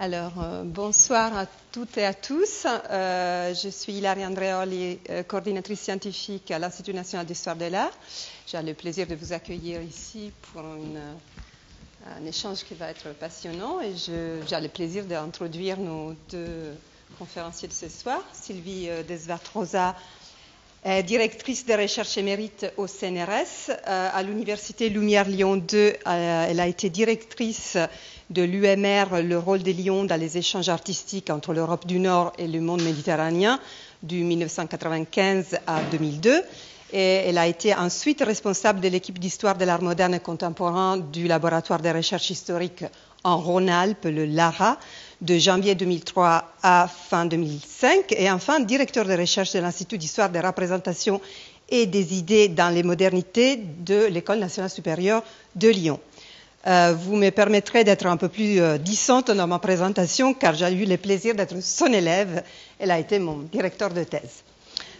Alors, euh, bonsoir à toutes et à tous. Euh, je suis Hilarie Andreoli, euh, coordinatrice scientifique à l'Institut national d'histoire de l'art. J'ai le plaisir de vous accueillir ici pour un échange qui va être passionnant et j'ai le plaisir d'introduire nos deux conférenciers de ce soir. Sylvie Desvart-Rosa directrice de recherche émérite au CNRS. à l'Université Lumière Lyon 2, elle a été directrice de l'UMR, le rôle des lions dans les échanges artistiques entre l'Europe du Nord et le monde méditerranéen, du 1995 à 2002. Et elle a été ensuite responsable de l'équipe d'histoire de l'art moderne et contemporain du laboratoire de recherche historique en Rhône-Alpes, le LARA, de janvier 2003 à fin 2005. Et enfin, directeur de recherche de l'Institut d'histoire des représentations et des idées dans les modernités de l'École nationale supérieure de Lyon. Euh, vous me permettrez d'être un peu plus euh, dans ma présentation car j'ai eu le plaisir d'être son élève. Elle a été mon directeur de thèse.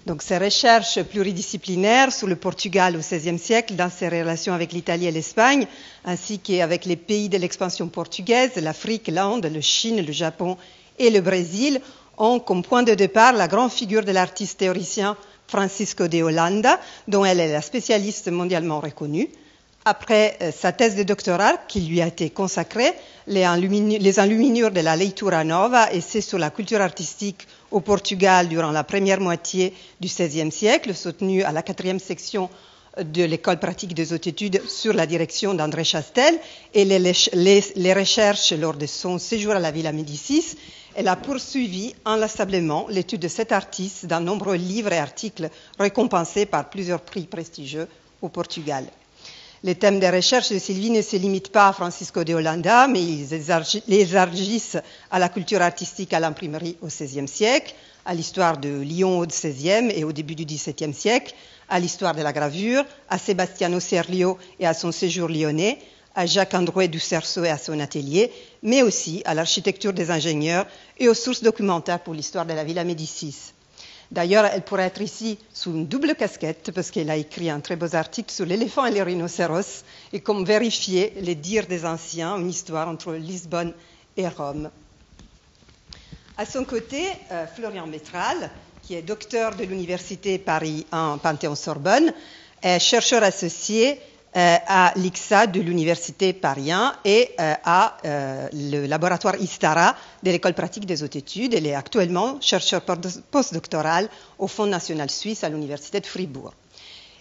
Donc, ses recherches pluridisciplinaires sur le Portugal au XVIe siècle, dans ses relations avec l'Italie et l'Espagne, ainsi qu'avec les pays de l'expansion portugaise, l'Afrique, l'Inde, le Chine, le Japon et le Brésil, ont comme point de départ la grande figure de l'artiste théoricien Francisco de Holanda, dont elle est la spécialiste mondialement reconnue. Après euh, sa thèse de doctorat qui lui a été consacrée, les, enluminures de la Leitura Nova, c'est sur la culture artistique au Portugal durant la première moitié du XVIe siècle, soutenue à la quatrième section de l'école pratique des hautes études sur la direction d'André Chastel et les, recherches lors de son séjour à la Villa Médicis. Elle a poursuivi inlassablement l'étude de cet artiste dans nombreux livres et articles récompensés par plusieurs prix prestigieux au Portugal. Les thèmes de recherche de Sylvie ne se limitent pas à Francisco de Holanda, mais ils élargissent à la culture artistique à l'imprimerie au XVIe siècle, à l'histoire de Lyon au XVIe et au début du XVIIe siècle, à l'histoire de la gravure, à Sebastiano Serlio et à son séjour lyonnais, à Jacques Androuet du Cerceau et à son atelier, mais aussi à l'architecture des ingénieurs et aux sources documentaires pour l'histoire de la Villa Médicis. D'ailleurs, elle pourrait être ici sous une double casquette parce qu'elle a écrit un très beau article sur l'éléphant et les rhinocéros et comme vérifier les dires des anciens, une histoire entre Lisbonne et Rome. À son côté, euh, Florian Métral, qui est docteur de l'Université Paris 1 Panthéon-Sorbonne, est chercheur associé à l'IXA de l'Université Paris et euh, à euh, le laboratoire ISTARA de l'École pratique des hautes études. Elle est actuellement chercheur postdoctoral au Fonds national suisse à l'Université de Fribourg.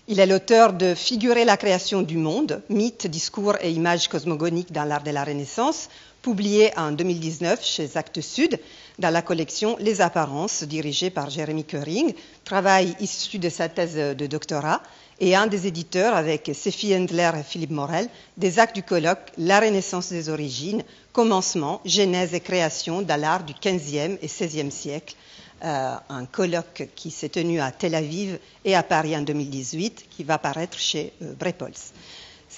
Il est l'auteur de Figurer la création du monde, mythes, discours et images cosmogoniques dans l'art de la Renaissance, publié en 2019 chez Actes Sud dans la collection Les apparences, dirigée par Jérémy Köring, travail issu de sa thèse de doctorat et un des éditeurs avec Sophie Endler et Philippe Morel des actes du colloque La Renaissance des origines, commencement, genèse et création dans l'art du XVe et XVIe siècle, euh, un colloque qui s'est tenu à Tel Aviv et à Paris en 2018, qui va paraître chez euh, Brepols.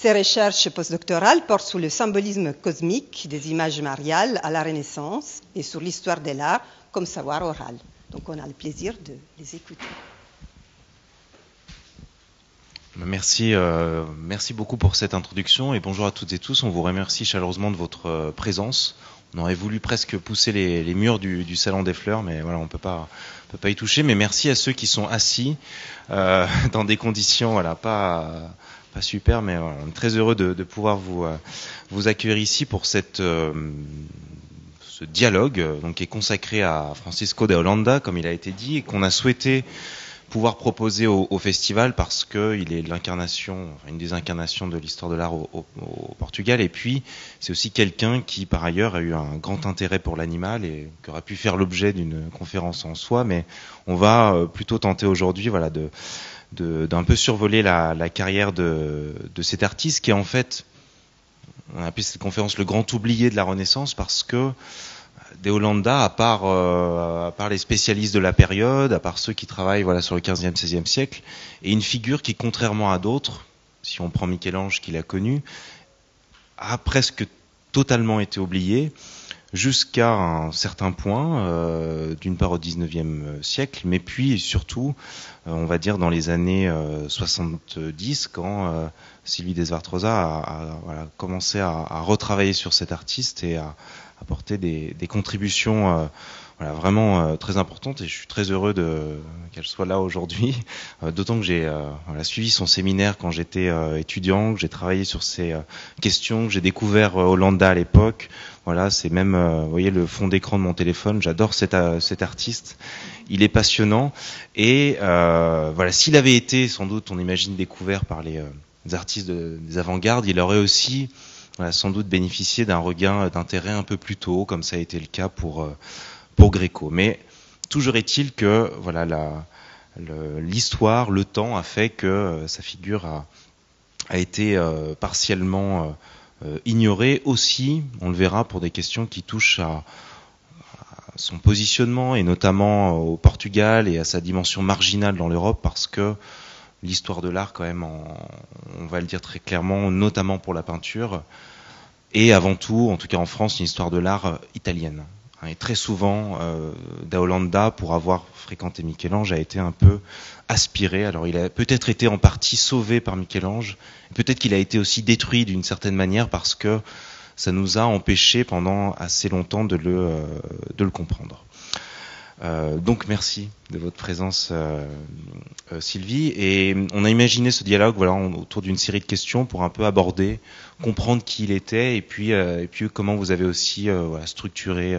Ses recherches postdoctorales portent sur le symbolisme cosmique des images mariales à la Renaissance et sur l'histoire de l'art comme savoir oral. Donc on a le plaisir de les écouter. Merci, euh, merci beaucoup pour cette introduction et bonjour à toutes et tous. On vous remercie chaleureusement de votre euh, présence. On aurait voulu presque pousser les, murs du, salon des fleurs, mais voilà, on peut pas, peut pas y toucher. Mais merci à ceux qui sont assis euh, dans des conditions, voilà, pas, pas super, mais on est très heureux de, pouvoir vous, vous accueillir ici pour cette ce dialogue, donc qui est consacré à Francisco de Holanda, comme il a été dit, et qu'on a souhaité pouvoir proposer au, festival parce qu'il est l'incarnation, une des incarnations de l'histoire de l'art au, Portugal. Et puis, c'est aussi quelqu'un qui, par ailleurs, a eu un grand intérêt pour l'animal et qui aurait pu faire l'objet d'une conférence en soi. Mais on va euh, plutôt tenter aujourd'hui, voilà, de d'un peu survoler la, carrière de, de, cet artiste qui est en fait, on a appelé cette conférence le grand oublié de la Renaissance parce que des Hollandais, à part, euh, à part les spécialistes de la période, à part ceux qui travaillent voilà, sur le 15e, 16e siècle, et une figure qui, contrairement à d'autres, si on prend Michel-Ange qui l'a connu, a presque totalement été oubliée jusqu'à un certain point, euh, d'une part au 19e siècle, mais puis surtout, euh, on va dire dans les années 70, quand Sylvie Desvartrosa a, a commencé à, à, retravailler sur cet artiste et à, apporté des, des contributions voilà, vraiment euh, très importante et je suis très heureux de qu'elle soit là aujourd'hui. Euh, d'autant que j'ai euh, voilà, suivi son séminaire quand j'étais étudiant, que j'ai travaillé sur ces questions, que j'ai découvert Hollanda à l'époque. Voilà, c'est même, vous voyez, le fond d'écran de mon téléphone. J'adore cet, cet artiste. Il est passionnant et voilà, s'il avait été, sans doute, on imagine découvert par les, artistes des avant-gardes, il aurait aussi voilà, sans doute bénéficié d'un regain d'intérêt un peu plus tôt, comme ça a été le cas pour pour Gréco. Mais toujours est-il que voilà l'histoire, le, temps a fait que euh, sa figure a, été euh, partiellement euh, ignorée aussi, on le verra, pour des questions qui touchent à, son positionnement et notamment au Portugal et à sa dimension marginale dans l'Europe parce que l'histoire de l'art quand même, on va le dire très clairement, notamment pour la peinture, et avant tout, en tout cas en France, une histoire de l'art italienne. Hein, et très souvent, euh, Daolanda, pour avoir fréquenté Michel-Ange, a été un peu aspiré. Alors il a peut-être été en partie sauvé par Michel-Ange, peut-être qu'il a été aussi détruit d'une certaine manière parce que ça nous a empêché pendant assez longtemps de le, euh, de le comprendre. Euh, donc merci de votre présence, euh, euh, Sylvie. Et on a imaginé ce dialogue voilà, autour d'une série de questions pour un peu aborder, comprendre qui il était, et puis, et puis comment vous avez aussi voilà, structuré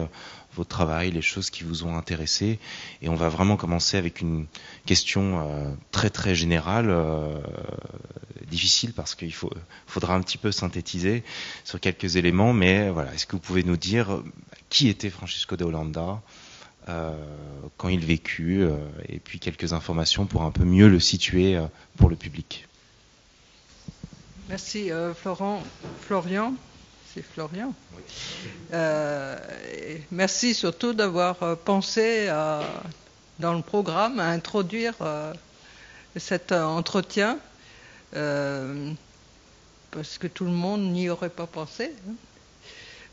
votre travail, les choses qui vous ont intéressé. Et on va vraiment commencer avec une question très très générale, difficile parce qu'il faudra un petit peu synthétiser sur quelques éléments. Mais voilà, est-ce que vous pouvez nous dire qui était Francisco de Holanda? euh, quand il vécut, euh, et puis quelques informations pour un peu mieux le situer euh, pour le public. Merci Florent, Florian. C'est Florian. merci surtout d'avoir pensé dans le programme à introduire cet entretien parce que tout le monde n'y aurait pas pensé. Hein.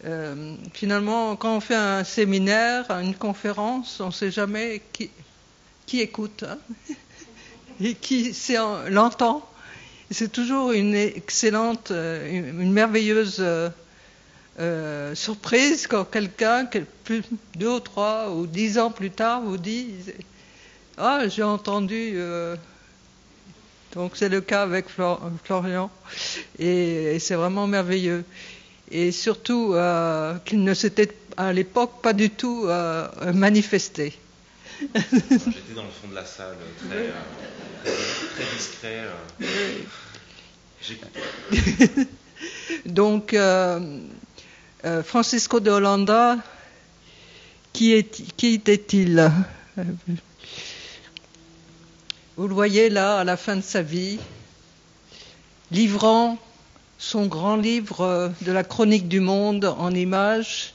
Euh, finalement, quand on fait un séminaire, une conférence, on ne sait jamais qui, qui écoute hein, et qui l'entend. C'est toujours une excellente, euh, une, merveilleuse euh, surprise quand quelqu'un, deux ou trois ou dix ans plus tard, vous dit Ah, j'ai entendu. donc c'est le cas avec Florian et c'est vraiment merveilleux et surtout euh, qu'il ne s'était à l'époque pas du tout euh, manifesté. J'étais dans le fond de la salle, très, euh, très, discret. J'écoutais. Donc, Francisco de Holanda, qui, est, qui était-il? Vous le voyez là, à la fin de sa vie, livrant son grand livre euh, de la chronique du monde en images,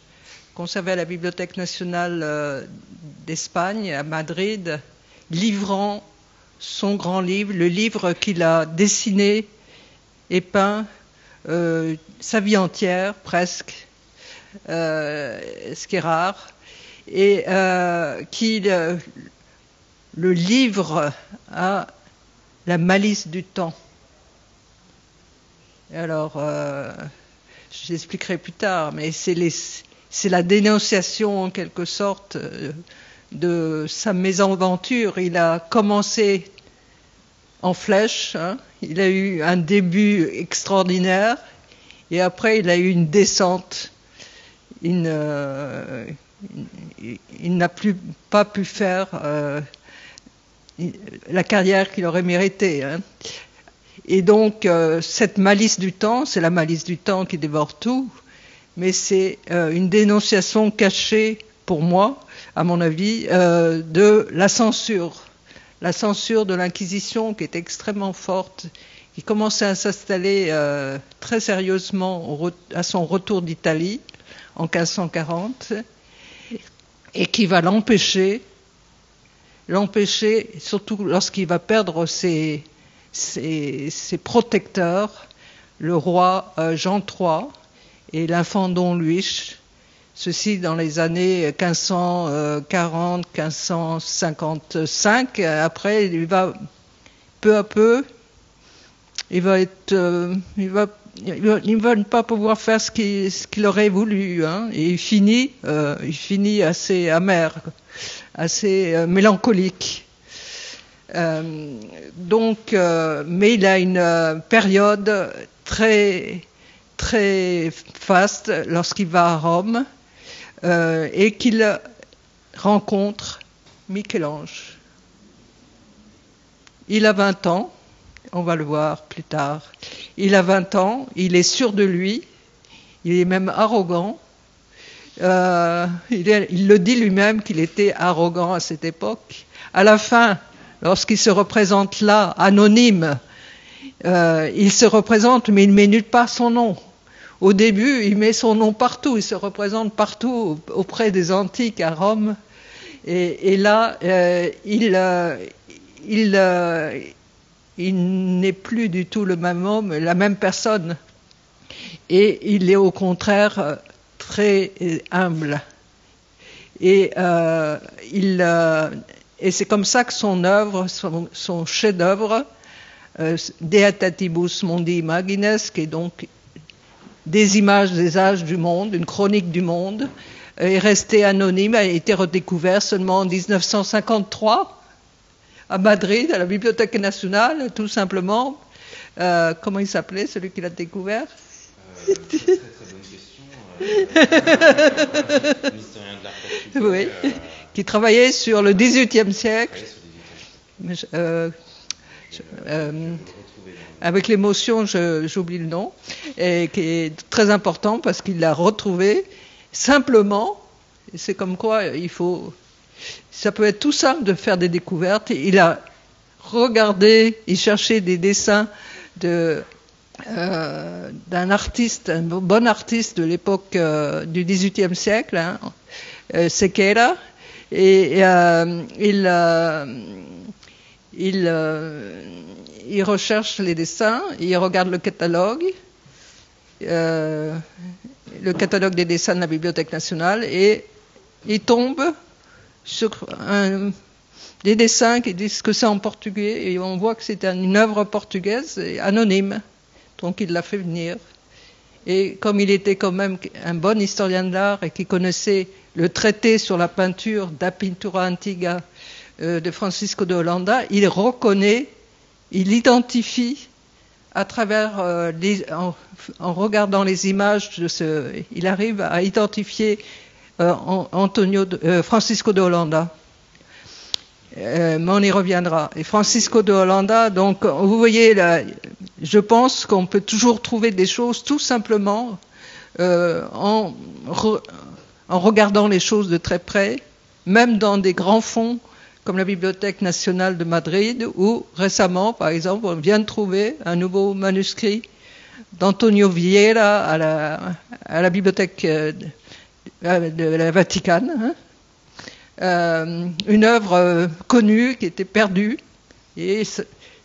conservé à la Bibliothèque nationale euh, d'Espagne, à Madrid, livrant son grand livre, le livre qu'il a dessiné et peint euh, sa vie entière, presque, ce qui est rare, et qui le livre à la malice du temps. Alors, euh, j'expliquerai plus tard, mais c'est la dénonciation en quelque sorte euh, de sa mésaventure. Il a commencé en flèche, hein. il a eu un début extraordinaire, et après il a eu une descente. Il, n'a plus pas pu faire euh, la carrière qu'il aurait méritée. Hein. Et donc, euh, cette malice du temps, c'est la malice du temps qui dévore tout, mais c'est euh, une dénonciation cachée, pour moi, à mon avis, euh, de la censure. La censure de l'Inquisition qui est extrêmement forte, qui commençait à s'installer très sérieusement à son retour d'Italie en 1540, et qui va l'empêcher, l'empêcher, surtout lorsqu'il va perdre ses ses, protecteurs, le roi euh, Jean III et l'infant Don Luis, ceci dans les années 1540-1555. Après, il va peu à peu, il va être, euh, il va ils ne veulent pas pouvoir faire ce qu'il qu aurait voulu. Hein, et il finit, euh, il finit assez amer, assez mélancolique. Euh, donc, euh, mais il a une euh, période très très faste lorsqu'il va à Rome et qu'il rencontre Michel-Ange. Il a 20 ans, on va le voir plus tard. Il a 20 ans, il est sûr de lui, il est même arrogant. Il, il, le dit lui-même qu'il était arrogant à cette époque. À la fin, lorsqu'il se représente là, anonyme, euh, il se représente, mais il ne met nulle son nom. Au début, il met son nom partout, il se représente partout auprès des antiques à Rome. Et, là, euh, il, euh, il, n'est plus du tout le même homme, la même personne. Et il est au contraire très humble. Et, il, et c'est comme ça que son œuvre, son, son chef-d'œuvre, euh, De Atatibus Mondi Imagines, qui est donc des images des âges du monde, une chronique du monde, est resté anonyme, a été redécouvert seulement en 1953 à Madrid, à la Bibliothèque nationale, tout simplement. Euh, comment il s'appelait, celui qui l'a découvert? Euh, très, très bonne question. Euh, oui, euh, qui travaillait sur le XVIIIe siècle. Euh, euh, avec l'émotion, j'oublie le nom, et qui est très important parce qu'il l'a retrouvé simplement. C'est comme quoi il faut. Ça peut être tout simple de faire des découvertes. Il a regardé, il cherchait des dessins de euh, d'un artiste, un bon artiste de l'époque euh, du XVIIIe siècle, hein, et euh, il, euh, il, il, recherche les dessins, il regarde le catalogue, le catalogue des dessins de la Bibliothèque nationale, et il tombe sur des dessins qui disent que c'est en portugais, et on voit que c'est une œuvre portugaise anonyme. Donc il l'a fait venir. Et comme il était quand même un bon historien de l'art et qui connaissait le traité sur la peinture da Pintura Antiga euh, de Francisco de Holanda, il reconnaît, il identifie à travers, euh, en, regardant les images, de ce, il arrive à identifier euh, Antonio de, Francisco de Holanda. Euh, mais on y reviendra. Et Francisco de Holanda, donc vous voyez, là, je pense qu'on peut toujours trouver des choses tout simplement euh, en, re, en, regardant les choses de très près, même dans des grands fonds comme la Bibliothèque nationale de Madrid, où récemment, par exemple, on vient de trouver un nouveau manuscrit d'Antonio Vieira à la, Bibliothèque euh, de la Vatican. Hein, euh, une œuvre euh, connue qui était perdue. Et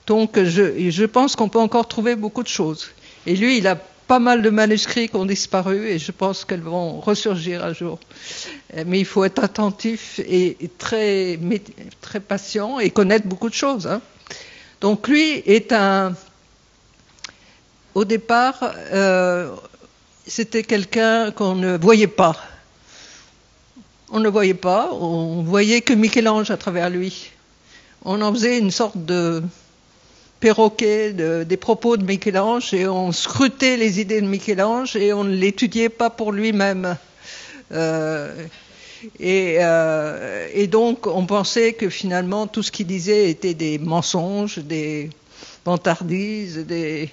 donc, je, je pense qu'on peut encore trouver beaucoup de choses. Et lui, il a pas mal de manuscrits qui ont disparu et je pense qu'elles vont ressurgir un jour. Mais il faut être attentif et, très, très patient et connaître beaucoup de choses. Hein. Donc lui est un... Au départ, euh, c'était quelqu'un qu'on ne voyait pas on ne voyait pas, on voyait que Michel-Ange à travers lui. On en faisait une sorte de perroquet de, des propos de Michel-Ange et on scrutait les idées de Michel-Ange et on ne l'étudiait pas pour lui-même. Euh, et, euh, et, donc on pensait que finalement tout ce qu'il disait était des mensonges, des vantardises, des...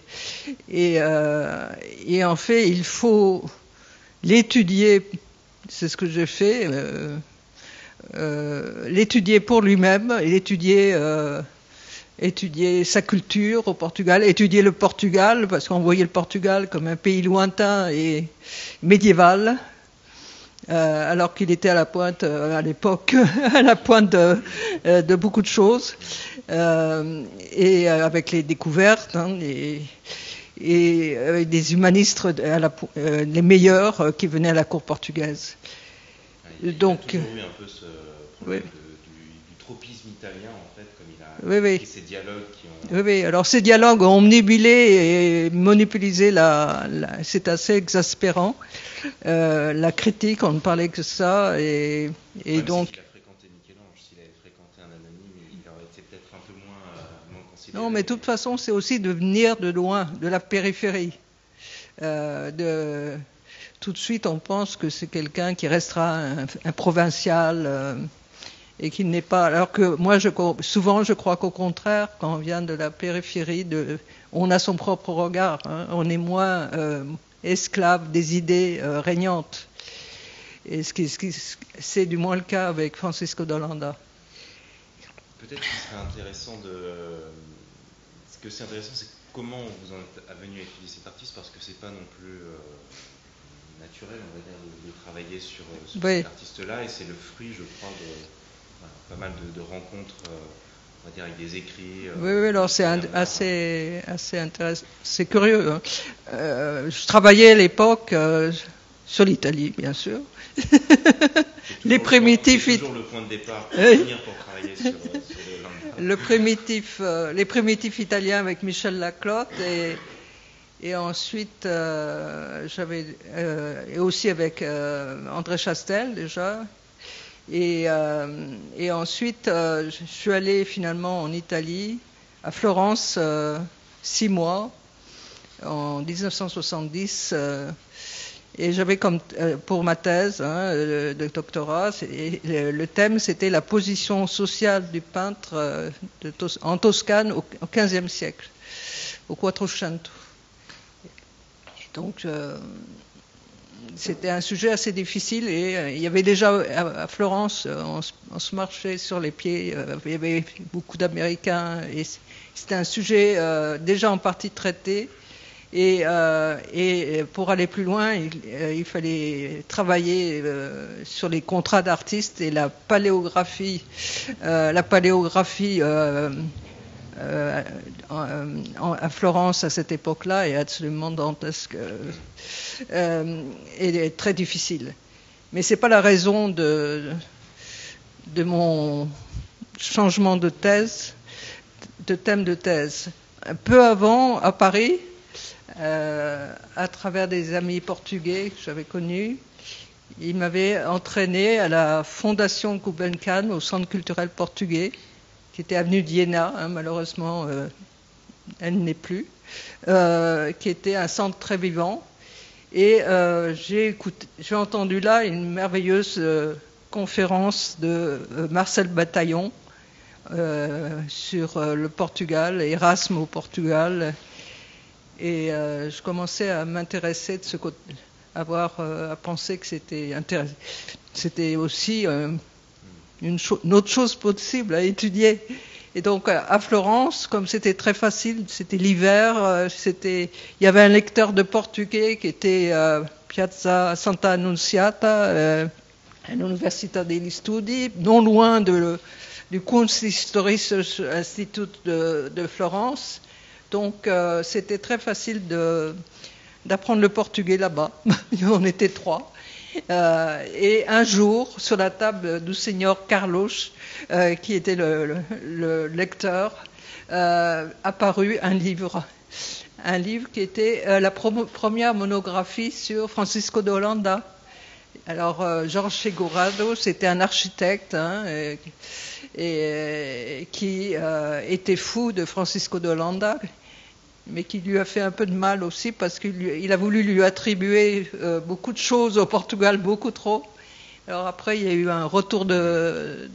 Et, euh, et en fait il faut l'étudier c'est ce que j'ai fait, l'étudier pour lui-même, l'étudier, étudier sa culture au Portugal, étudier le Portugal, parce qu'on voyait le Portugal comme un pays lointain et médiéval, euh, alors qu'il était à la pointe, à l'époque, à la pointe de, de, beaucoup de choses, et avec les découvertes, hein, et euh, des humanistes à la, euh, les meilleurs euh, qui venaient à la cour portugaise. Il Donc, y a eu un peu ce problème oui. de, du, du, tropisme italien, en fait, comme Oui, oui. écrit ces dialogues qui ont. Oui, oui. Alors ces dialogues ont omnibilé et monopolisé la. la- c'est assez exaspérant. Euh, la critique, on ne parlait que ça, et, et Même donc. S'il a fréquenté Michel-Ange, s'il avait fréquenté un anonyme, il aurait été peut-être un peu moins, euh, moins considéré. Non, mais de toute façon, c'est aussi de venir de loin, de la périphérie. Euh, de, tout de suite, on pense que c'est quelqu'un qui restera un, un provincial euh, et qui n'est pas. Alors que moi, je, souvent, je crois qu'au contraire, quand on vient de la périphérie, de, on a son propre regard. hein. on est moins euh, esclave des idées euh, régnantes. Et ce qui, ce c'est du moins le cas avec Francisco d'Holanda. Peut-être qu'il serait intéressant de. Ce que c'est intéressant, c'est comment vous en êtes venu à étudier cet artiste, parce que c'est pas non plus euh, naturel, on va dire, de, travailler sur, euh, sur Oui. cet artiste-là, et c'est le fruit, je crois, de pas mal de, de rencontres, euh, on va dire, avec des écrits. euh, Oui, oui, alors c'est assez, assez intéressant. C'est curieux. hein. Euh, je travaillais à l'époque sur l'Italie, bien sûr. les le point- primitifs C'est it- toujours le point de départ pour Oui. venir pour travailler sur, sur le. Le primitif, euh, les primitifs italiens avec Michel Laclotte et, et ensuite euh, j'avais euh, et aussi avec André Chastel déjà. Et, euh, et ensuite, euh, je suis allé finalement en Italie, à Florence, euh, six mois, en 1970. euh, et j'avais pour ma thèse hein, de, de doctorat, le, le thème c'était la position sociale du peintre en Toscane au, au XVe siècle, au Quattrocento. Donc c'était un sujet assez difficile et euh, il y avait déjà à, Florence, euh, on, se- marchait sur les pieds, euh, il y avait beaucoup d'Américains et c'était un sujet déjà en partie traité. Et, pour aller plus loin, il, il fallait travailler sur les contrats d'artistes et la paléographie, la paléographie euh, euh, à Florence à cette époque-là est absolument dantesque euh, euh, et très difficile. Mais c'est pas la raison de, mon changement de thèse, de thème de thèse. Peu avant, à Paris, à travers des amis portugais que j'avais connus, ils m'avaient entraîné à la Fondation Gulbenkian, au Centre culturel portugais, qui était avenue d'Iéna, hein, malheureusement, euh, elle n'est plus, euh, qui était un centre très vivant. Et euh, j'ai entendu là une merveilleuse conférence de Marcel Bataillon sur le Portugal, Erasme au Portugal. Et je commençais à m'intéresser de ce côté, à, penser que c'était aussi une, autre chose possible à étudier. Et donc à à Florence, comme c'était très facile, c'était l'hiver, euh, il y avait un lecteur de portugais qui était euh, Piazza Santa Annunziata, euh, à l'Università degli Studi, non loin du Kunsthistorisches Institut de, Florence. Donc euh, c'était très facile d'apprendre le portugais là-bas. On était trois. Euh, et un jour, sur la table du seigneur Carlos, euh, qui était le, le- le lecteur, euh, apparut un livre. Un livre qui était la première monographie sur Francisco de Holanda. Alors, Georges Segurado, c'était un architecte hein, qui était fou de Francisco de Holanda, mais qui lui a fait un peu de mal aussi parce qu'il a voulu lui attribuer euh, beaucoup de choses au Portugal, beaucoup trop. Alors après, il y a eu un retour de...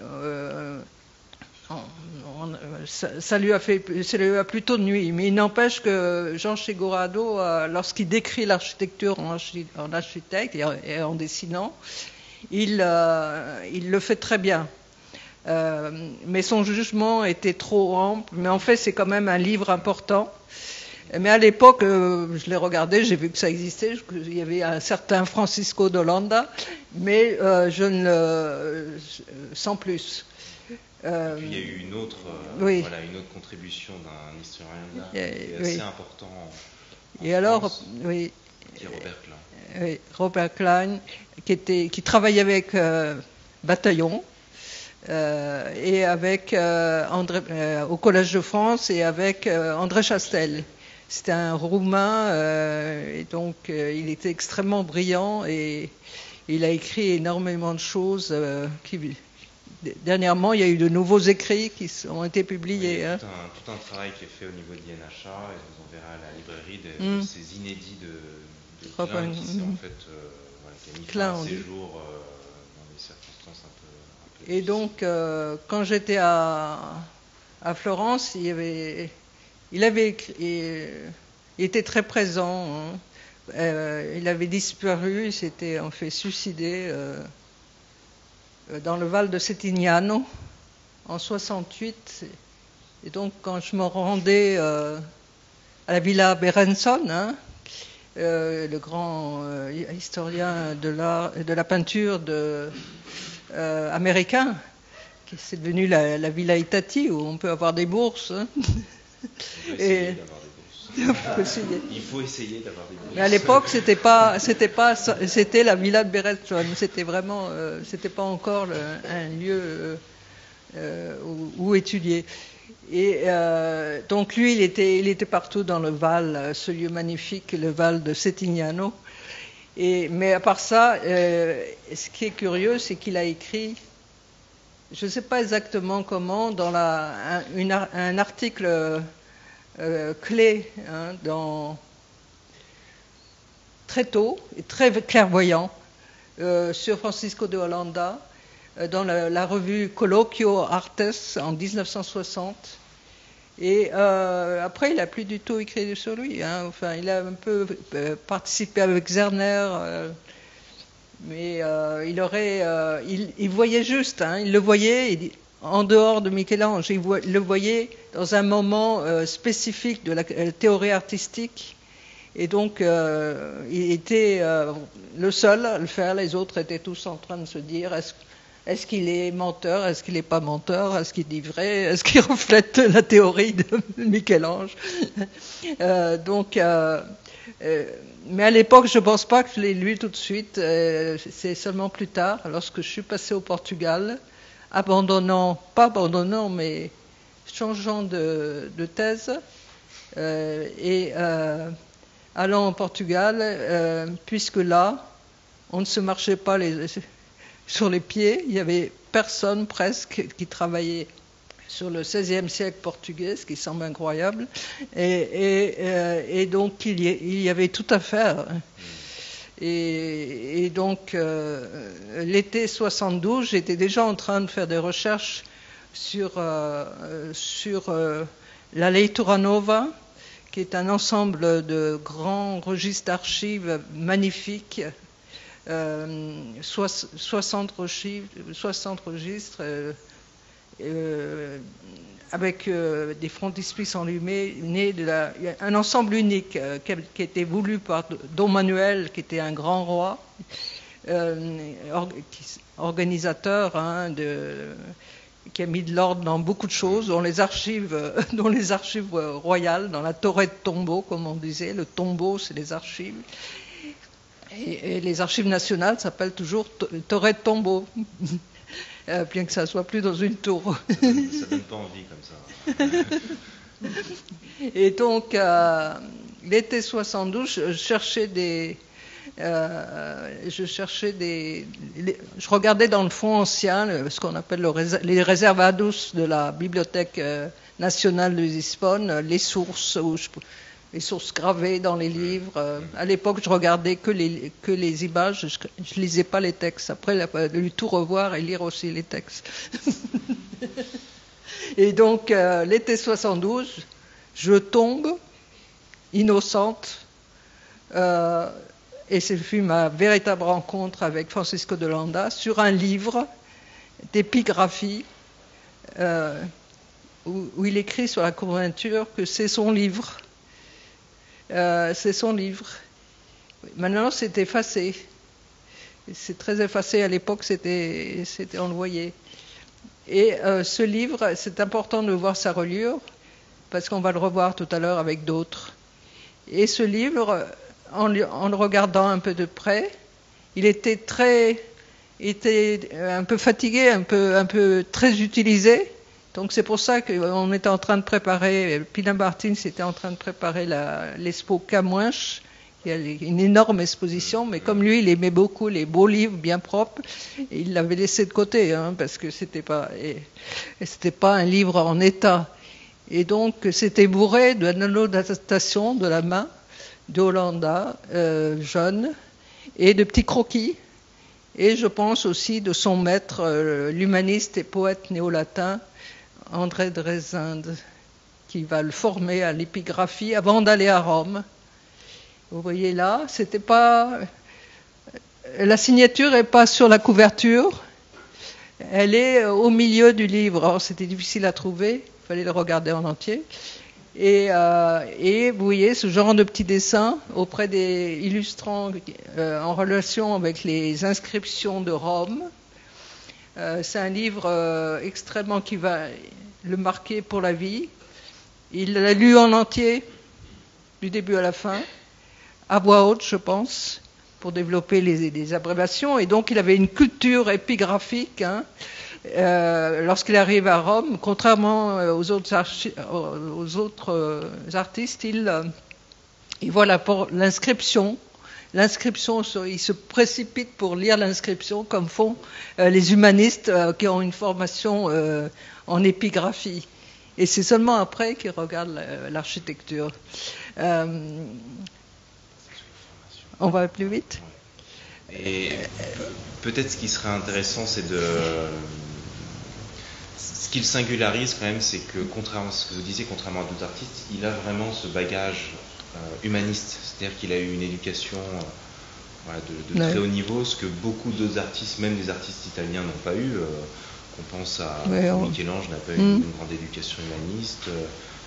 euh, ça, lui a fait, ça lui a plutôt de nuit. Mais il n'empêche que Jean Segurado, euh, lorsqu'il décrit l'architecture en, archi- en architecte et en, dessinant, il, il le fait très bien. Euh, mais son jugement était trop ample. Mais en fait, c'est quand même un livre important. Mais à l'époque, euh, je l'ai regardé, j'ai vu que ça existait. je- Il y avait un certain Francisco d'Holanda, mais euh, je ne le, sans plus. Euh, Puis il y a eu une autre, oui. voilà, une autre contribution d'un historien qui est oui. assez important. en- en et alors, oui, qui est Robert Klein. oui, Robert Klein, qui, était, qui travaillait avec Bataillon, et avec André, au Collège de France et avec André Chastel. C'était un Roumain et donc il était extrêmement brillant et il a écrit énormément de choses qui, dernièrement, il y a eu de nouveaux écrits qui ont été publiés. A hein. tout, un, tout, un, travail qui est fait au niveau de l'INHA, et vous en verrez à la librairie de, mm. de ces inédits de, de Klein, qui, mm. en fait, euh, voilà, qui a mis Klein, fin à séjour euh, dans des circonstances un peu Et donc, euh, quand j'étais à, Florence, il, avait, il était très présent. Hein. Euh, il avait disparu, il s'était en fait suicidé. Euh, euh, dans le Val de Settignano en 68. Et donc, quand je me rendais euh, à la Villa Berenson, hein, euh, le grand euh, historien de, de, la peinture de, euh, américain, qui c'est devenu la, la, Villa Itati, où on peut avoir des bourses. Hein. Et, il faut essayer d'avoir des Mais à l'époque, c'était pas, c'était pas, c'était la villa de Beretson. C'était vraiment, euh, c'était pas encore le, un lieu euh, euh, où, où, étudier. Et euh, donc lui, il était, il était partout dans le Val, ce lieu magnifique, le Val de Settignano. Mais à part ça, euh, ce qui est curieux, c'est qu'il a écrit, je ne sais pas exactement comment, dans la, un, article euh, clé hein, dans, très tôt et très clairvoyant euh, sur Francisco de Holanda euh, dans la, la, revue Colloquio Artes en 1960. Et euh, après, il n'a plus du tout écrit sur lui. Hein. Enfin, il a un peu euh, participé avec Zerner, euh, mais il aurait, il, il, voyait juste. Hein, il le voyait. En dehors de Michel-Ange. Il le voyait dans un moment spécifique de la théorie artistique. Et donc, il était le seul à le faire. Les autres étaient tous en train de se dire est-ce est qu'il est menteur? Est-ce qu'il n'est pas menteur? Est-ce qu'il dit vrai? Est-ce qu'il reflète la théorie de Michel-Ange? Euh, Donc, euh, mais à l'époque, je ne pense pas que je l'ai lu tout de suite. C'est seulement plus tard, lorsque je suis passé au Portugal, abandonnant, pas abandonnant, mais changeant de, de thèse euh, et euh, allant au Portugal, euh, puisque là, on ne se marchait pas les, sur les pieds, il y avait personne presque qui travaillait sur le XVIe siècle portugais, ce qui semble incroyable, et, et donc il y, avait tout à faire. Et, et donc, euh, l'été 72, j'étais déjà en train de faire des recherches sur, euh, sur euh, la Leitura Nova, qui est un ensemble de grands registres d'archives magnifiques, 60 registres, 60 registres avec euh, des frontispices enlumés, nés un ensemble unique euh, qui, a, été voulu par Don Manuel, qui était un grand roi, euh, organisateur hein, qui a mis de l'ordre dans beaucoup de choses, dont les archives, dont les archives royales, dans la torre de tombeau, comme on disait. Le tombeau, c'est les archives. Et, et les archives nationales s'appellent toujours torre de tombeau. euh, bien que ça soit plus dans une tour. ça, donne pas envie comme ça. Et donc, euh, l'été 72, je cherchais des, euh, je cherchais des, les, je regardais dans le fond ancien, le, ce qu'on appelle le, les réservados de la Bibliothèque nationale de Lisbonne, les sources où je, les sources gravées dans les livres. Euh, à l'époque, je regardais que les, que les images, je, je lisais pas les textes. Après, il a fallu tout revoir et lire aussi les textes. et donc, euh, l'été 72, je tombe, innocente, euh, et ce fut ma véritable rencontre avec Francisco de Landa sur un livre d'épigraphie euh, où, il écrit sur la couverture que c'est son livre. Euh, c'est son livre. Maintenant, c'est effacé. C'est très effacé. À l'époque, c'était, c'était, voyait. Et euh, ce livre, c'est important de voir sa reliure, parce qu'on va le revoir tout à l'heure avec d'autres. Et ce livre, en, le regardant un peu de près, il était très un peu fatigué, un peu, un peu très utilisé. Donc c'est pour ça qu'on était en train de préparer, Pina Martins était en train de préparer l'Expo Camouinche, y a une énorme exposition, mais comme lui, il aimait beaucoup les beaux livres bien propres, il l'avait laissé de côté, hein, parce que c'était pas, pas un livre en état. Et donc, c'était bourré de de la main de Hollanda, euh, jeune, et de petits croquis. Et je pense aussi de son maître, euh, l'humaniste et poète néo-latin, André Dresinde, qui va le former à l'épigraphie avant d'aller à Rome. Vous voyez là, c'était pas. La signature n'est pas sur la couverture, elle est au milieu du livre. c'était difficile à trouver, il fallait le regarder en entier. Et, euh, vous voyez ce genre de petits dessins auprès des illustrants euh, en relation avec les inscriptions de Rome. Euh, c'est un livre extrêmement qui va le marquer pour la vie. Il l'a lu en entier, du début à la fin à voix haute, je pense, pour développer les, abréviations. Et donc, il avait une culture épigraphique. Hein. Euh, lorsqu'il arrive à Rome, contrairement euh, aux autres, euh, artistes, il voit l'inscription. L'inscription, il se précipite pour lire l'inscription comme font les humanistes qui ont une formation en épigraphie. Et c'est seulement après qu'il regarde l'architecture. On va plus vite Et peut-être ce qui serait intéressant, c'est de. Ce qu'il singularise quand même, c'est que, contrairement à ce que vous disiez, contrairement à d'autres artistes, il a vraiment ce bagage euh, humaniste. C'est-à-dire qu'il a eu une éducation euh, de, très haut niveau, ce que beaucoup d'autres artistes, même des artistes italiens, n'ont pas eu. Euh, on pense à Michel-Ange n'a pas eu mm. une grande éducation humaniste.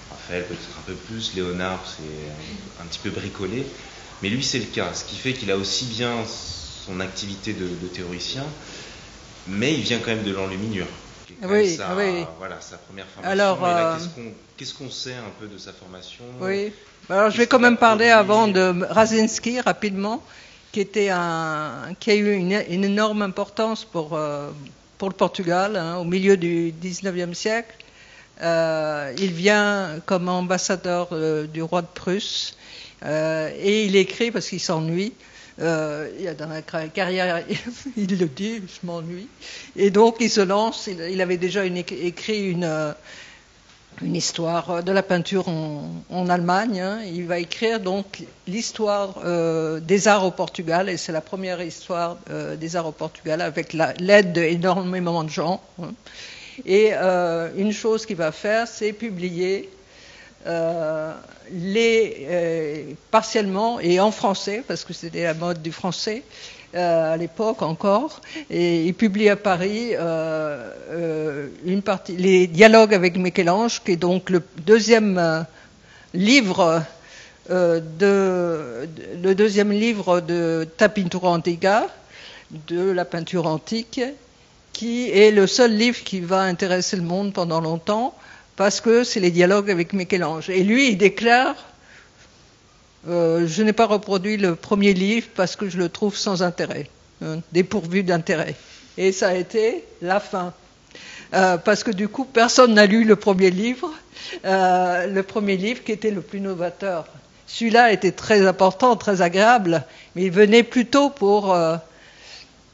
Raphaël peut-être un peu plus, Léonard c'est un, petit peu bricolé. Mais lui, c'est le cas, ce qui fait qu'il a aussi bien son activité de, théoricien, mais il vient quand même de l'enluminure. Oui, sa, oui. Voilà, sa première formation. Alors, euh, qu'est-ce qu'on sait un peu de sa formation? Oui. Alors, je vais quand même parler avant de Razinski rapidement, qui était un, qui a eu une, énorme importance pour euh, pour le Portugal hein, au milieu du 19e siècle. Euh, il vient comme ambassadeur du roi de Prusse et il écrit parce qu'il s'ennuie. Euh, dans la carrière, il le dit, je m'ennuie. Et donc il se lance. Il, avait déjà écrit une, euh, histoire de la peinture en, Allemagne. Hein. Il va écrire donc l'histoire des arts au Portugal, et c'est la première histoire des arts au Portugal avec l'aide d'énormément de gens. Hein. Et une chose qu'il va faire, c'est publier euh, euh, partiellement et en français, parce que c'était la mode du français euh, à l'époque encore, et il publie à Paris les dialogues avec Michel-Ange, qui est donc le deuxième livre de, le deuxième livre de Ta Pintura de la peinture antique, qui est le seul livre qui va intéresser le monde pendant longtemps parce que c'est les dialogues avec Michel-Ange. Et lui, il déclare euh, Je n'ai pas reproduit le premier livre parce que je le trouve sans intérêt, hein, dépourvu d'intérêt. Et ça a été la fin. Euh, parce que du coup, personne n'a lu le premier livre, euh, le premier livre qui était le plus novateur. Celui-là était très important, très agréable, mais il venait plutôt pour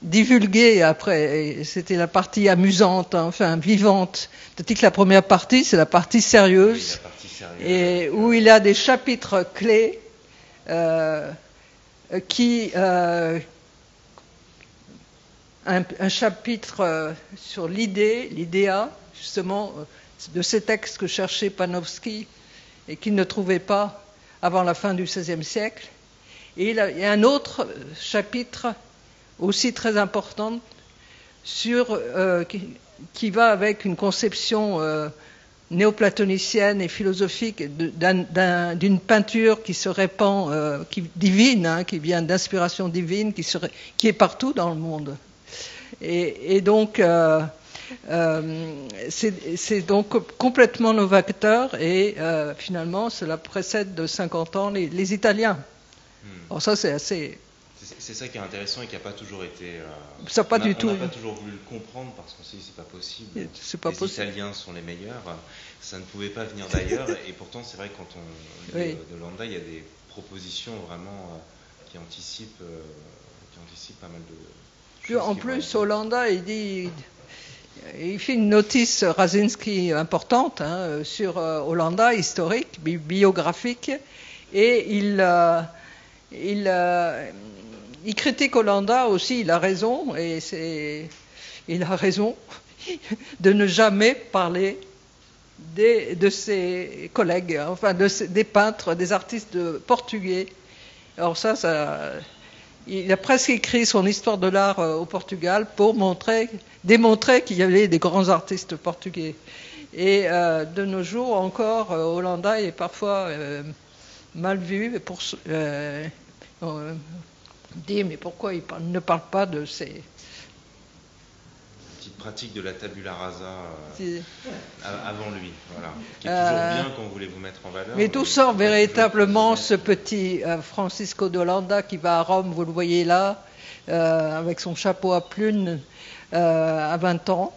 divulguer après. C'était la partie amusante, hein, enfin vivante. Tandis que la première partie, c'est la partie sérieuse, et où il a des chapitres clés euh, qui euh, un, chapitre euh, sur l'idée, l'idéa, justement, de ces textes que cherchait Panofsky et qu'il ne trouvait pas avant la fin du XVIe siècle. Et il y a un autre chapitre aussi très importante sur, euh, qui, va avec une conception euh, néoplatonicienne et philosophique d'une peinture qui se répand, euh, qui, divine, hein, qui vient d'inspiration divine, qui, est partout dans le monde. Et, donc, c'est donc complètement novateur et finalement, cela précède de 50 ans les, les Italiens. Alors hmm. ça, c'est assez c'est ça qui est intéressant et qui n'a pas toujours été. Euh, ça pas on a, du on tout. n'a pas toujours voulu le comprendre parce qu'on s'est dit c'est pas possible. C'est pas les possible. Italiens sont les meilleurs. Ça ne pouvait pas venir d'ailleurs. et pourtant, c'est vrai que quand on Oui. de Landa, il y a des propositions vraiment euh, qui anticipent, euh, qui anticipent pas mal de. En plus, Hollanda, il dit, il fait une notice Razinski importante hein, sur Hollanda, historique, bi- biographique, et il, il, il critique Hollanda aussi, il a raison, et c'est, il a raison de ne jamais parler de ses collègues, enfin des peintres, des artistes portugais. Alors ça, ça, il a presque écrit son histoire de l'art euh, au Portugal pour montrer, démontrer qu'il y avait des grands artistes portugais. Et euh, de nos jours encore, euh, Hollanda est parfois mal vu. Pour, dit mais pourquoi il ne parle pas de ces Petite pratique de la tabula rasa euh, avant lui. Voilà. Qui est Euh, toujours bien quand vous voulez vous mettre en valeur. Mais d'où sort véritablement ce petit euh, Francisco de Holanda qui va à Rome, vous le voyez là, euh, avec son chapeau à plumes à 20 ans.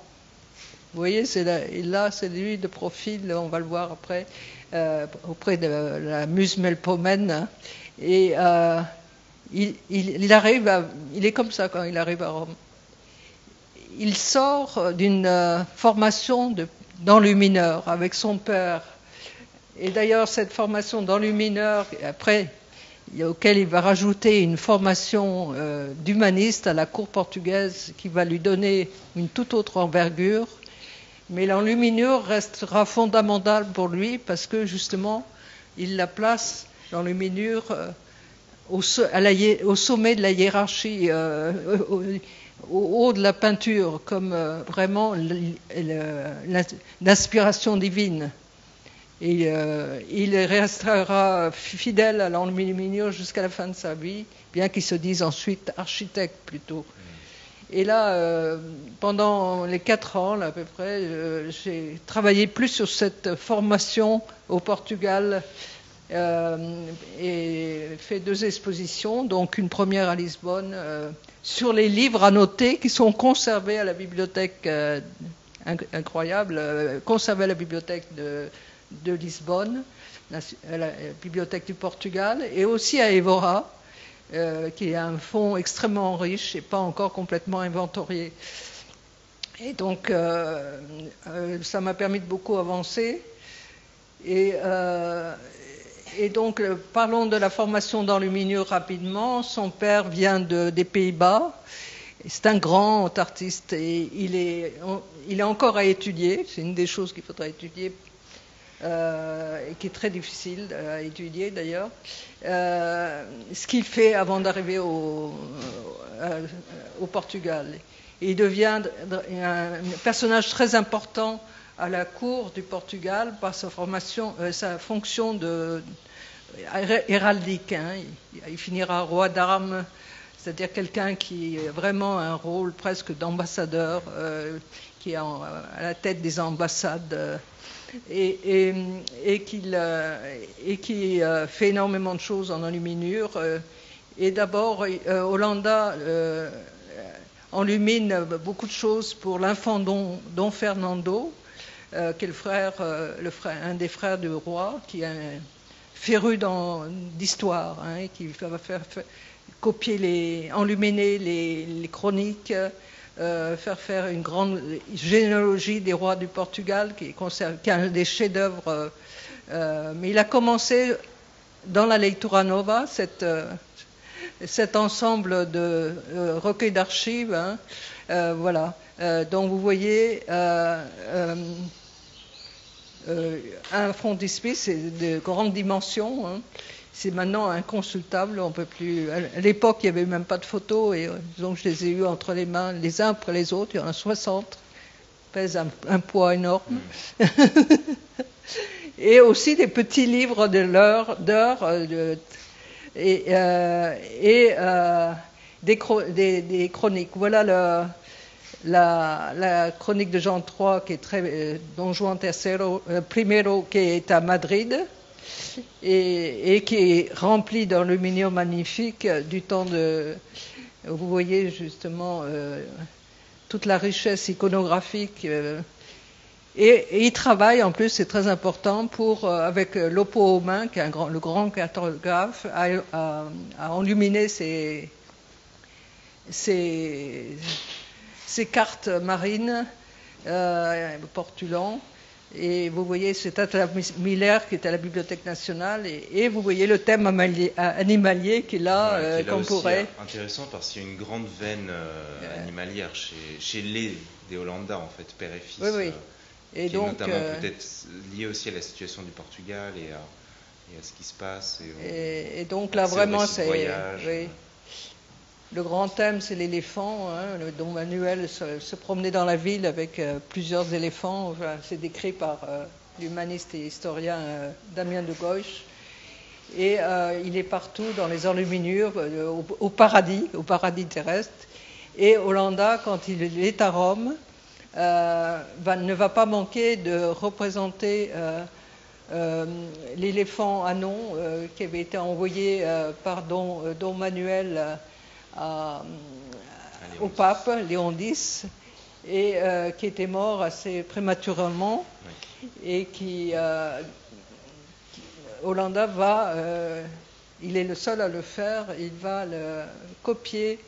Vous voyez, c'est là, là, c'est lui de profil, on va le voir après, auprès de la muse Melpomène. hein. Et il, est comme ça quand il arrive à Rome. Il sort d'une euh, formation de- d'enlumineur avec son père. Et d'ailleurs, cette formation d'enlumineur, après, auquel il va rajouter une formation euh, d'humaniste à la cour portugaise qui va lui donner une toute autre envergure. Mais l'enluminure restera fondamentale pour lui parce que justement, il la place, l'enluminure, euh, au, sommet de la hiérarchie, euh, au, au haut de la peinture, comme euh, vraiment l'in- l'inspiration divine. Et euh, il restera fidèle à l'enluminure jusqu'à la fin de sa vie, bien qu'il se dise ensuite architecte plutôt. Et là, euh, pendant les quatre ans, à peu près, euh, j'ai travaillé plus sur cette formation au Portugal euh, et fait deux expositions, donc une première à Lisbonne euh, sur les livres annotés qui sont conservés à la bibliothèque euh, inc- incroyable, euh, conservés à la bibliothèque de, Lisbonne, la, bibliothèque du Portugal, et aussi à Évora, euh, qui est un fonds extrêmement riche et pas encore complètement inventorié. Et donc, euh, euh, ça m'a permis de beaucoup avancer. Et, euh, et donc, euh, parlons de la formation d'enluminure rapidement. Son père vient de- des Pays-Bas. C'est un grand artiste et il est, encore à étudier. C'est une des choses qu'il faudra étudier euh, et qui est très difficile à étudier d'ailleurs. Euh, ce qu'il fait avant d'arriver au, euh, Portugal. Il devient un personnage très important à la cour du Portugal par sa euh, fonction de héraldique. hein. Il, il finira roi d'armes, c'est-à-dire quelqu'un qui a vraiment un rôle presque d'ambassadeur, euh, qui est à la tête des ambassades. euh, et, euh, qui euh, fait énormément de choses en enluminure. euh, et d'abord, euh, Hollanda euh, enlumine beaucoup de choses pour l'infant Don, Don Fernando, euh, qui est euh, un des frères du roi, qui est un féru d'histoire, hein, qui va faire, copier les, enluminer les, chroniques, euh, faire faire une grande généalogie des rois du Portugal, qui, est un des chefs-d'œuvre. euh, mais il a commencé dans la Leitura Nova, cet ensemble de recueils d'archives, hein, voilà, dont vous voyez un frontispice c'est de grande dimension. hein. C'est maintenant inconsultable, on peut plus. À l'époque, il n'y avait même pas de photos, et euh, que je les ai eus entre les mains, les uns après les autres. Il y en a 60, pèsent un, un poids énorme. et aussi des petits livres de l'heure, d'heures, euh, et, euh, et euh, des, chro- des- des chroniques. Voilà le- la, chronique de Jean III, qui est très, euh, Don Juan euh, Primero, qui est à Madrid. et, qui est rempli d'aluminium magnifique du temps de. Vous voyez justement euh, toute la richesse iconographique. Euh, et, il travaille en plus, c'est très important, pour, euh, avec Lopo Main, qui est le grand cartographe, à, enluminer ces, cartes marines euh. Et vous voyez cet atlas Miller qui est à la Bibliothèque nationale, et, vous voyez le thème animalier qui est là, euh, qu'on pourrait. Intéressant parce qu'il y a une grande veine euh, animalière chez, chez, les des Hollandais, en fait, père et fils. Oui, oui. Euh, et qui donc, est notamment peut-être lié aussi à la situation du Portugal et à, et à ce qui se passe. Et, donc là, vraiment, c'est. Oui. Le grand thème, c'est l'éléphant, hein, dont Manuel se, promenait dans la ville avec euh, plusieurs éléphants. c'est décrit par euh, l'humaniste et historien euh, Damien de Gauche. Et il est partout dans les enluminures, au, paradis, au paradis terrestre. Et Hollanda, quand il est à Rome, ne va pas manquer de représenter l'éléphant Anon qui avait été envoyé par Don, Don Manuel au pape Léon X et euh, qui était mort assez prématurément et qui euh, Hollanda va, euh, il est le seul à le faire, il va le, copier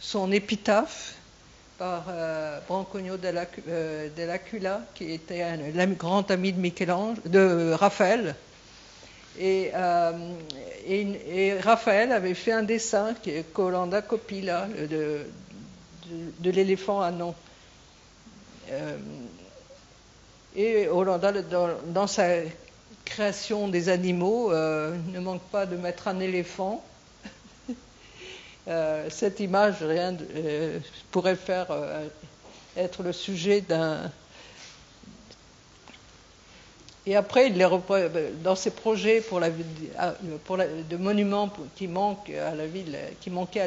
son épitaphe par Brancogno dell'Aquila, qui était un, grand ami de Michel-Ange, de Raphaël, euh, et, Raphaël avait fait un dessin qu'Hollanda copie là, de, de, l'éléphant à nom. Euh, et Hollanda, dans, sa création des animaux, euh, ne manque pas de mettre un éléphant. cette image rien, pourrait faire être le sujet d'un et après, dans ses projets pour de monuments qui manquaient à la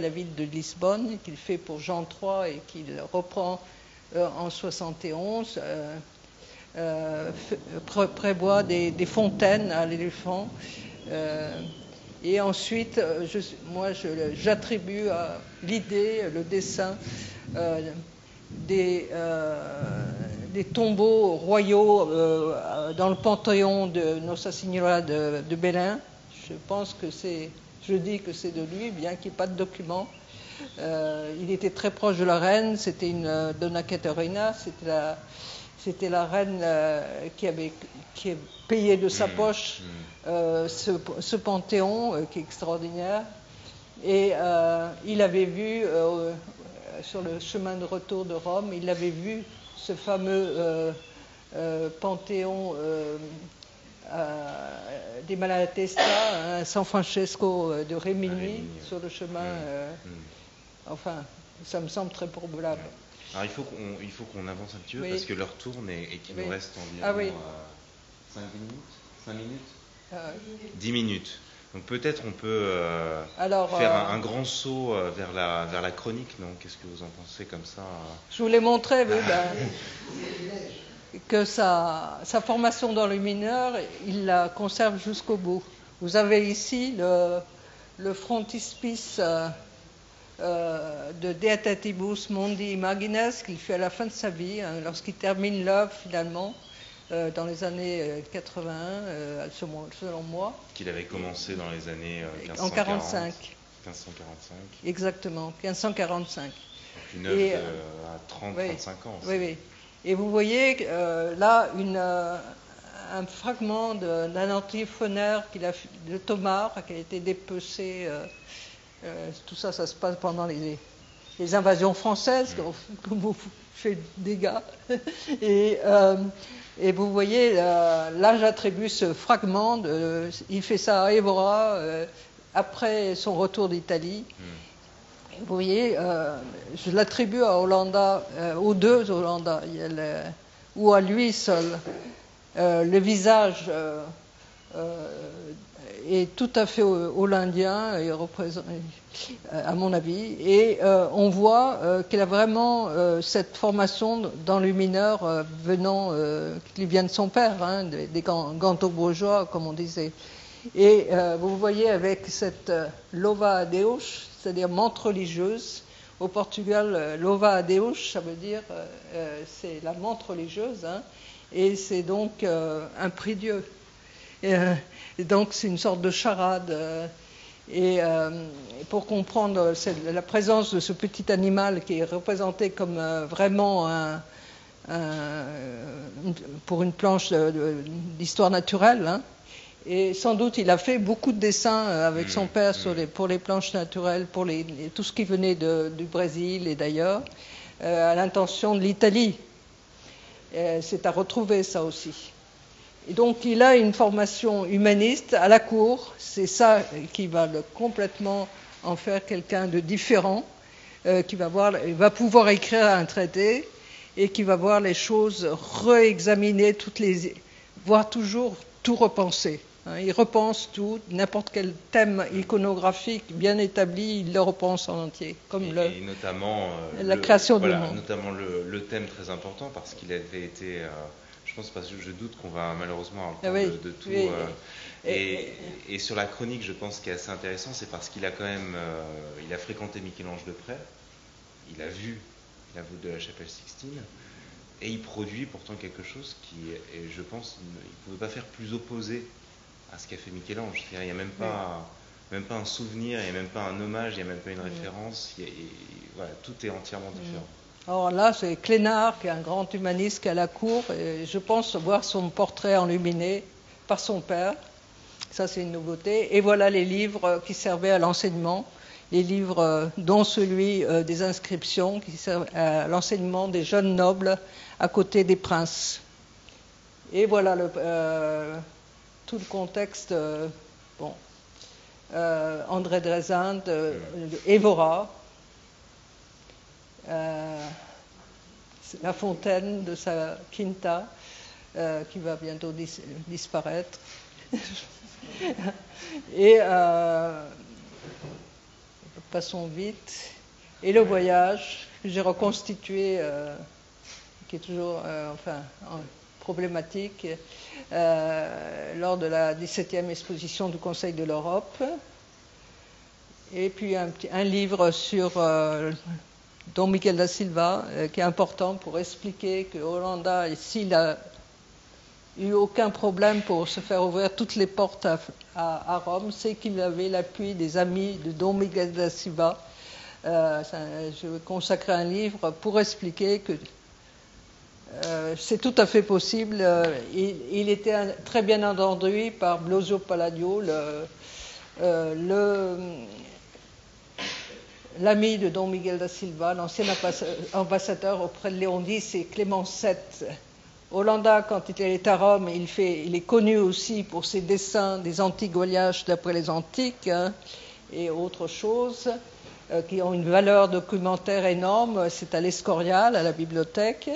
ville de Lisbonne, qu'il fait pour Jean III et qu'il reprend euh, en 71, euh, euh, prévoit des, fontaines à l'éléphant. et ensuite, je, moi, j'attribue à l'idée, le dessin des des tombeaux royaux euh, dans le panthéon de Nossa Signora de, de Belin. Je pense que c'est, je dis que c'est de lui, bien qu'il n'y ait pas de document. Euh, il était très proche de la reine, c'était une euh, Donna Caterina, c'était la, c'était la reine qui avait qui payé de sa mmh, poche mmh. ce, ce, panthéon qui est extraordinaire. Et il avait vu sur le chemin de retour de Rome, il avait vu ce fameux euh, euh, panthéon euh, des Malatesta, hein, San Francesco de Rémini, sur le chemin. Enfin, ça me semble très probable. Alors il faut qu'on il faut qu'on avance un petit peu parce que l'heure tourne et, qu'il nous reste environ ah, 5 minutes 5 minutes? 10 minutes. Donc peut-être on peut euh, faire euh, un, grand saut euh, vers, la, vers la chronique, non? Qu'est-ce que vous en pensez comme ça Je voulais montrer ben, que sa, sa, formation dans le mineur, il la conserve jusqu'au bout. Vous avez ici le, le frontispice de De Mondi Imagines qu'il fait à la fin de sa vie, hein, lorsqu'il termine l'œuvre finalement. Euh, dans les années 81, euh, euh, selon moi. Qu'il avait commencé dans les années 1545. En 45. 1545. Exactement, 1545. Donc une œuvre à 30-35 ans. Oui, oui. Et vous voyez là une, un fragment d'un antiphonaire a, de Thomas qui a été dépecé. tout ça, ça se passe pendant les, les invasions françaises, comme vous fait des dégâts. Et et vous voyez, là, j'attribue ce fragment, de, il fait ça à Évora euh, après son retour d'Italie. Hmm. Vous voyez, euh, je l'attribue à Hollanda, euh, aux deux Hollanda, ou à lui seul. le visage est tout à fait hollandien, à mon avis, et on voit qu'il a vraiment cette formation dans le mineur venant, qui vient de son père, hein, des, des bourgeois, comme on disait. Et vous voyez avec cette lova Deus, c'est-à-dire menthe religieuse, au Portugal, lova Deus, ça veut dire c'est la menthe religieuse, hein, et c'est donc un prix Dieu. Et donc c'est une sorte de charade. Euh, euh, et, pour comprendre la présence de ce petit animal qui est représenté comme euh, vraiment un, pour une planche d'histoire naturelle, hein, et sans doute, il a fait beaucoup de dessins avec son mmh, père mmh. pour les planches naturelles, pour tout ce qui venait du Brésil et d'ailleurs, à l'intention de l'Italie. C'est à retrouver ça aussi. Et donc il a une formation humaniste à la cour, c'est ça qui va le complètement en faire quelqu'un de différent, euh, qui va, voir, il va pouvoir écrire un traité et qui va voir les choses réexaminer, toutes les, voir toujours tout repenser. Hein. il repense tout, n'importe quel thème iconographique bien établi, il le repense en entier, comme et, le, et notamment euh, la création du monde. Notamment le, thème très important parce qu'il avait été euh, pense parce que je doute qu'on va malheureusement avoir le temps de, tout. Euh, et, sur la chronique, je pense qu'il est assez intéressant, c'est parce qu'il a quand même, euh, il a fréquenté Michel-Ange de près, il a vu la voûte de la chapelle Sixtine, et il produit pourtant quelque chose qui, et je pense, il ne pouvait pas faire plus opposé à ce qu'a fait Michel-Ange. Il n'y a même pas, même pas un souvenir, il n'y a même pas un hommage, il n'y a même pas une référence. voilà, tout est entièrement différent. Alors là, c'est Clénard, qui est un grand humaniste qui est à la cour, et je pense voir son portrait enluminé par son père. Ça, c'est une nouveauté. Et voilà les livres qui servaient à l'enseignement, les livres euh, dont celui euh, des inscriptions qui servent à l'enseignement des jeunes nobles à côté des princes. Et voilà le, euh, tout le contexte. bon, André Drezinde, Évora, la fontaine de sa quinta euh, qui va bientôt disparaître. et euh, passons vite. Et le voyage que j'ai reconstitué, qui est toujours enfin, problématique, lors de la 17e exposition du Conseil de l'Europe. Et puis un livre sur dont Miguel da Silva, euh, qui est important pour expliquer que Hollanda, s'il n'a eu aucun problème pour se faire ouvrir toutes les portes à, Rome, c'est qu'il avait l'appui des amis de Don Miguel da Silva. Euh, je vais consacrer un livre pour expliquer que euh, c'est tout à fait possible. il, était très bien entendu par Blosio Palladio, le l'ami de Don Miguel da Silva, l'ancien ambassadeur auprès de Léon X et Clément VII. Hollanda, quand il est à Rome, il, fait, il est connu aussi pour ses dessins des antiques voyages d'après les antiques hein, et autres choses euh, qui ont une valeur documentaire énorme. C'est à l'Escorial, à la bibliothèque.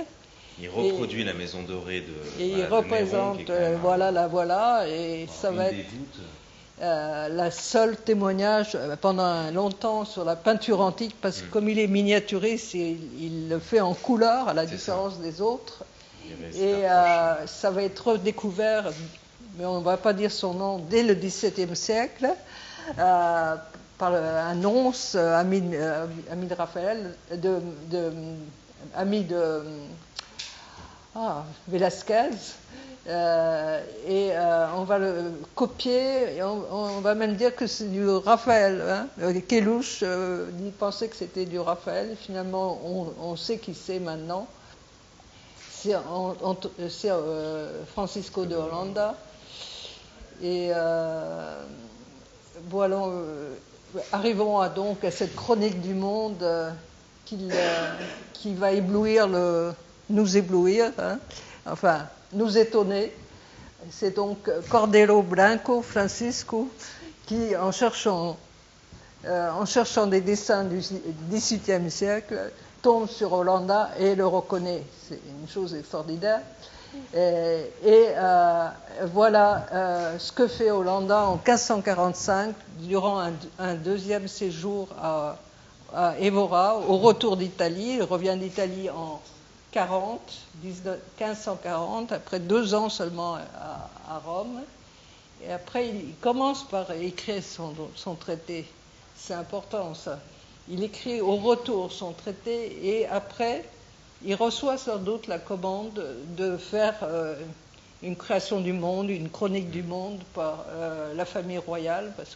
Il reproduit la maison dorée de. Et il représente, euh, voilà, la voilà, et ça va être. Euh, la seule témoignage euh, pendant longtemps sur la peinture antique, parce que mm. comme il est miniaturiste, il, le fait en couleur, à la différence des autres. Et euh, ça va être redécouvert, mais on ne va pas dire son nom, dès le XVIIe siècle, par un nonce, ami, de Raphaël, de, ami de ah, Velasquez, euh, et euh, on va le copier, on, va même dire que c'est du Raphaël. Hein. Euh, pensait que c'était du Raphaël, finalement on, sait qui c'est maintenant. C'est Francisco de Hollanda. Et voilà, arrivons à donc à cette chronique du monde qui, va éblouir nous éblouir. Hein. Enfin, nous étonner. C'est donc Cordero Branco Francisco qui, en cherchant, euh, en cherchant des dessins du XVIIIe siècle, tombe sur Hollanda et le reconnaît. C'est une chose extraordinaire. Et, euh, voilà euh, ce que fait Hollanda en 1545 durant un, un deuxième séjour à, à, Évora, au retour d'Italie. Il revient d'Italie en 40, 19, 1540, après deux ans seulement à, Rome. Et après, il commence par écrire son, son traité. C'est important ça. Il écrit au retour son traité et après, il reçoit sans doute la commande de faire euh, une création du monde, une chronique du monde par euh, la famille royale. Parce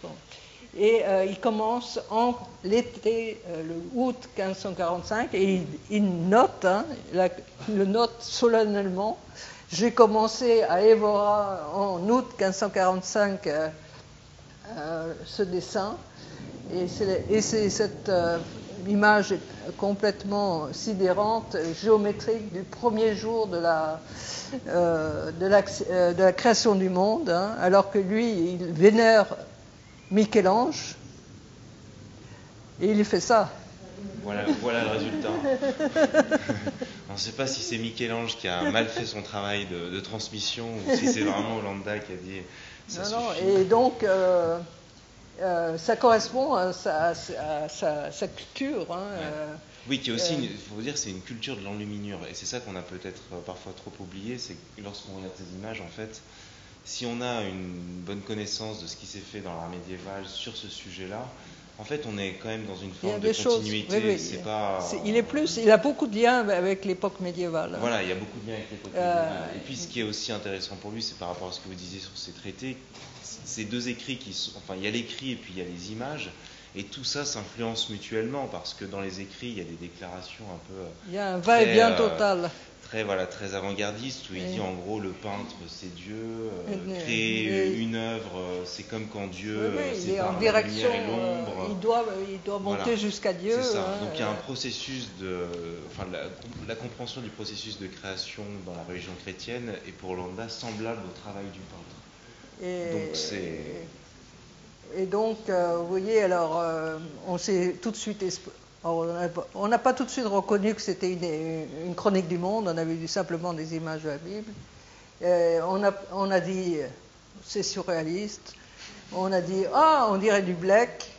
et euh, il commence en l'été, euh, le août 1545, et il, note, hein, le note solennellement. J'ai commencé à Évora en août 1545 ce dessin, et c'est cette image complètement sidérante, géométrique du premier jour euh, euh, de la création du monde, hein, alors que lui, il vénère Michel-Ange, et il fait ça. Voilà, voilà le résultat. On ne sait pas si c'est Michel-Ange qui a mal fait son travail de, de transmission ou si c'est vraiment Hollanda qui a dit ça non, non, et donc, euh, euh, ça correspond à sa, à sa, sa culture. Hein, ouais. euh, oui, qui est aussi, il faut dire, c'est une culture de l'enluminure. Et c'est ça qu'on a peut-être parfois trop oublié, c'est que lorsqu'on regarde ces images, en fait, si on a une bonne connaissance de ce qui s'est fait dans l'art médiéval sur ce sujet-là, en fait, on est quand même dans une forme de continuité. Oui, oui. Pas. Il est plus, il a beaucoup de liens avec l'époque médiévale. Voilà, il y a beaucoup de liens avec l'époque euh... médiévale. Et puis, ce qui est aussi intéressant pour lui, c'est par rapport à ce que vous disiez sur ces traités, ces deux écrits qui sont, enfin, il y a l'écrit et puis il y a les images. Et tout ça s'influence mutuellement parce que dans les écrits, il y a des déclarations un peu. Il y a un va-et-vient euh, total. Très, voilà, très avant-gardiste où il dit en gros le peintre c'est Dieu, euh, créer une œuvre c'est comme quand Dieu oui, est en direction, et l'ombre. il doit, il doit monter voilà. jusqu'à Dieu. C'est ça. Hein, Donc il y a un processus de, enfin la, la, compréhension du processus de création dans la religion chrétienne est pour Landa semblable au travail du peintre. Et, Donc c'est et donc, euh, vous voyez, alors, euh, on s'est tout de suite. On n'a pas tout de suite reconnu que c'était une, une, chronique du monde, on avait vu simplement des images de la Bible. Et on, a, on a dit, c'est surréaliste. On a dit, ah, on dirait du Bleck.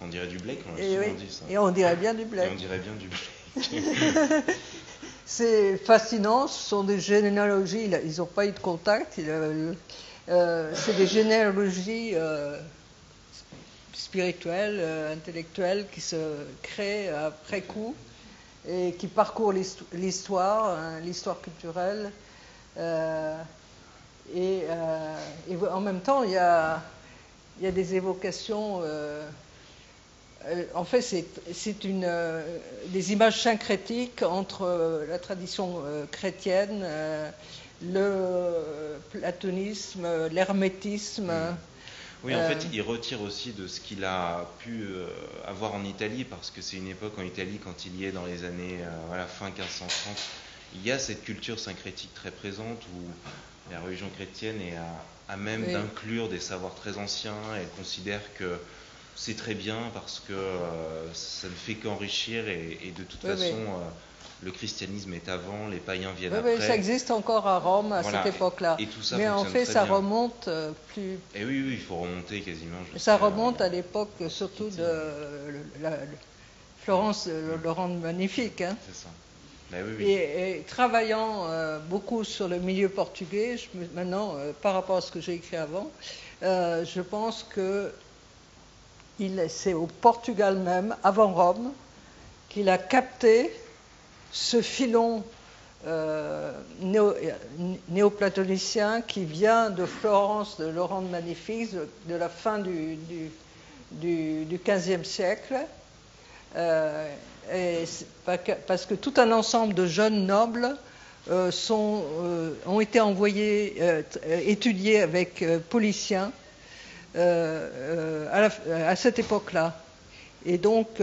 On dirait du Bleck, on a et, oui, dit ça. Et on dirait bien du Bleck. Et on dirait bien du c'est fascinant, ce sont des généalogies, ils n'ont pas eu de contact. Euh, c'est des généalogies euh, spirituelles, euh, intellectuelles qui se créent après coup et qui parcourent l'histoire, hein, l'histoire culturelle. Euh, et, euh, en même temps, il y a, des évocations. Euh, en fait, c'est des images syncrétiques entre la tradition chrétienne, le platonisme, l'hermétisme. Mmh. Oui, en fait, il retire aussi de ce qu'il a pu euh, avoir en Italie, parce que c'est une époque en Italie, quand il y est dans les années euh, fin 1530, il y a cette culture syncrétique très présente où la religion chrétienne est à, à même oui. d'inclure des savoirs très anciens. Elle considère que c'est très bien parce que euh, ça ne fait qu'enrichir et, et, de toute oui, façon. Le christianisme est avant, les païens viennent oui, après. Oui, ça existe encore à Rome à voilà. cette époque-là. Mais en fait, ça bien. remonte euh, plus. Et oui, oui, il faut remonter quasiment. Ça remonte à l'époque surtout de la, la, Florence euh, Laurent Magnifique. Hein. C'est ça. Ben oui, oui. Et, et, travaillant euh, beaucoup sur le milieu portugais, je, maintenant, euh, par rapport à ce que j'ai écrit avant, euh, je pense que c'est au Portugal même, avant Rome, qu'il a capté ce filon euh, néo, néoplatonicien qui vient de Florence, de Laurent de Magnifique, de, la fin du, du, du, siècle. Euh, parce que tout un ensemble de jeunes nobles euh, sont, euh, ont été envoyés euh, étudier avec euh, Policien euh, à, à, cette époque-là. Et donc,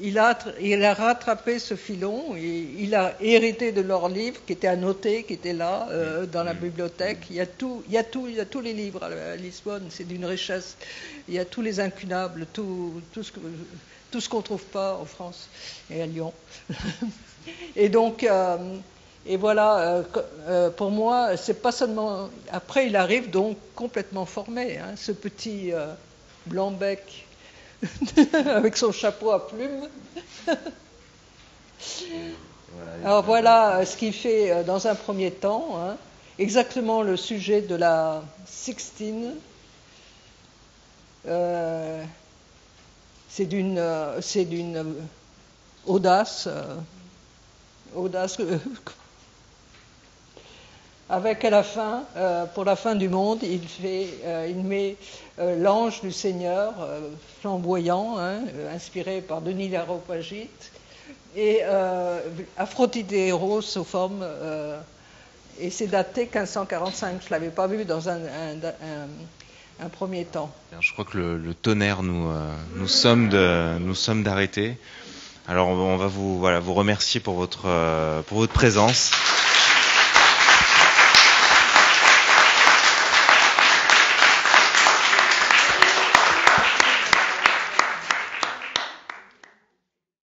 il a, il a, rattrapé ce filon, il, il, a hérité de leurs livres qui étaient annotés, qui étaient là euh, dans la bibliothèque. Il y, a tout, il, y a tout, il y a tous les livres à Lisbonne, c'est d'une richesse. Il y a tous les incunables, tout, tout ce, que, tout ce qu'on ne trouve pas en France et à Lyon. et donc, euh, Et voilà, pour moi, c'est pas seulement. Après, il arrive donc complètement formé, hein, ce petit blanc-bec avec son chapeau à plumes. Alors voilà ce qu'il fait dans un premier temps, hein, exactement le sujet de la Sixtine. Euh, c'est d'une, euh, c'est d'une euh, audace, audace avec à la fin, pour la fin du monde, il, fait, il met l'ange du Seigneur, flamboyant, hein, inspiré par Denis l'Aréopagite, et Aphrodite et Héros sous forme, et c'est daté 1545, je ne l'avais pas vu dans un premier temps. Je crois que le, tonnerre nous, euh, nous sommes de, nous sommes d'arrêter. Alors on va vous voilà vous remercier pour votre euh, pour votre présence.